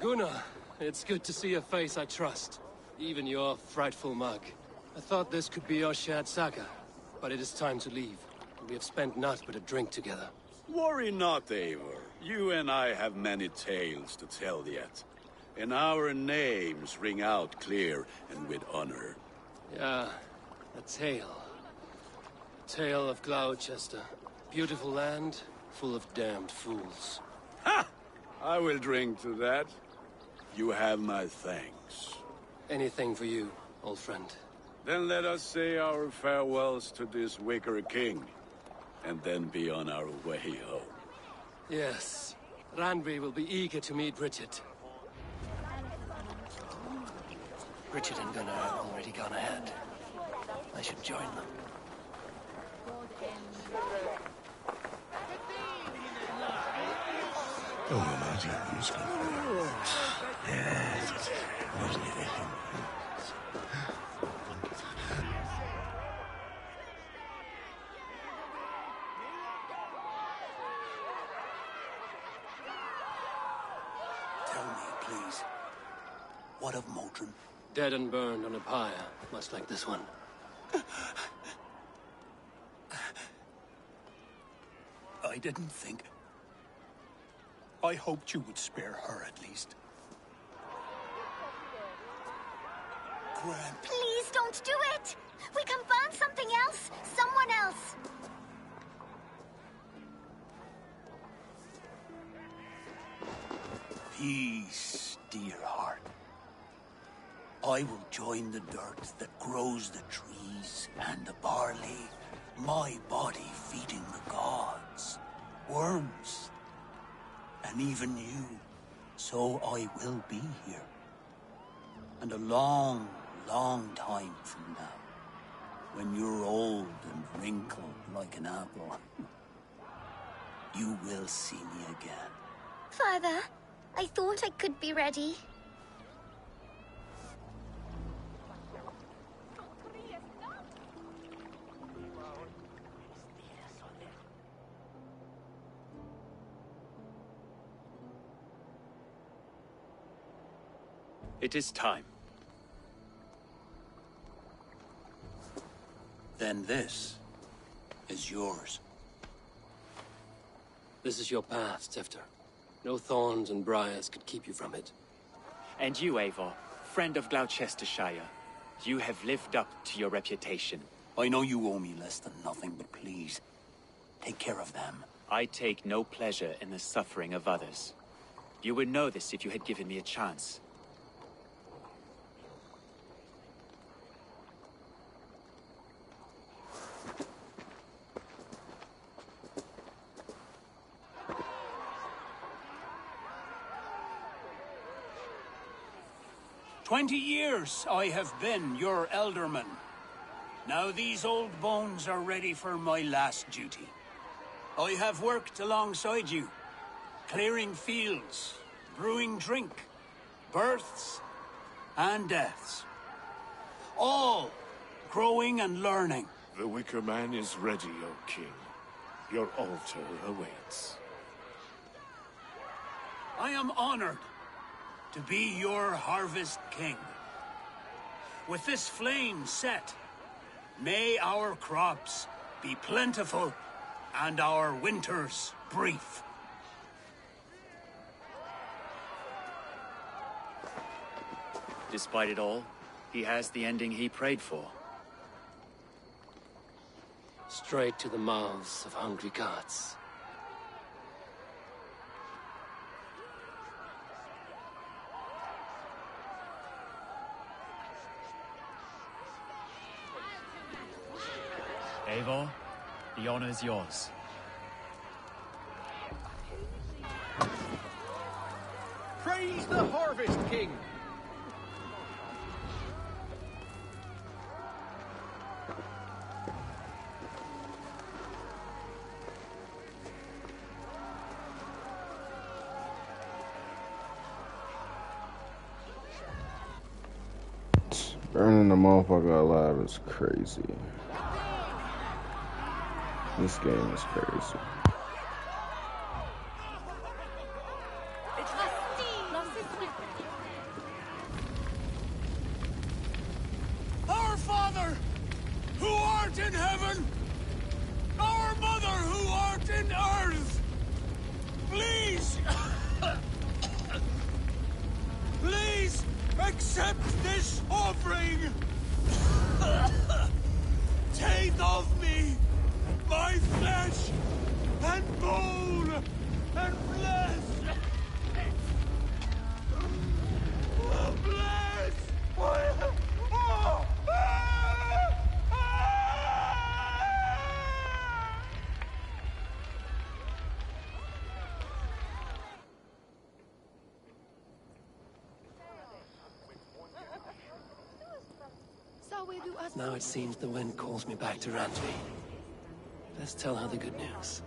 Gunnar, it's good to see a face I trust. Even your frightful mug. I thought this could be your shared saga, but it is time to leave. We have spent naught but a drink together. Worry not, Eivor. You and I have many tales to tell yet. And our names ring out clear and with honor. Yeah, a tale. A tale of Gloucester. Beautiful land, full of damned fools. Ha! I will drink to that. You have my thanks. Anything for you, old friend. Then let us say our farewells to this wicker king, and then be on our way home. Yes. Randvi will be eager to meet Richard. Richard and Gunnar have already gone ahead. I should join them. Tell me, please. What of Modron? Dead and burned on a pyre, much like this one. I didn't think. I hoped you would spare her at least. Gran, Please don't do it! We can find something else! Someone else! peace, dear heart. I will join the dirt that grows the trees and the barley, my body feeding the gods, worms, and even you. So I will be here. And a long, long time from now, when you're old and wrinkled like an apple, you will see me again. Father, I thought I could be ready. It is time. Then this is yours. This is your path, Tifter. No thorns and briars could keep you from it. And you, Eivor, friend of Gloucestershire, you have lived up to your reputation. I know you owe me less than nothing, but please, take care of them. I take no pleasure in the suffering of others. You would know this if you had given me a chance. Twenty years I have been your elderman. Now these old bones are ready for my last duty. I have worked alongside you, clearing fields, brewing drink, births and deaths. All growing and learning. The Wicker Man is ready, O King. Your altar awaits. I am honored to be your harvest king. With this flame set, may our crops be plentiful and our winters brief. Despite it all, he has the ending he prayed for. Straight to the mouths of hungry gods. Eivor, the honor is yours. Praise the Harvest King! Burning the motherfucker alive is crazy. This game is crazy. Our Father, who art in heaven, our Mother, who art in earth, please, please accept this offering. Now it seems the wind calls me back to Randvi. Let's tell her the good news.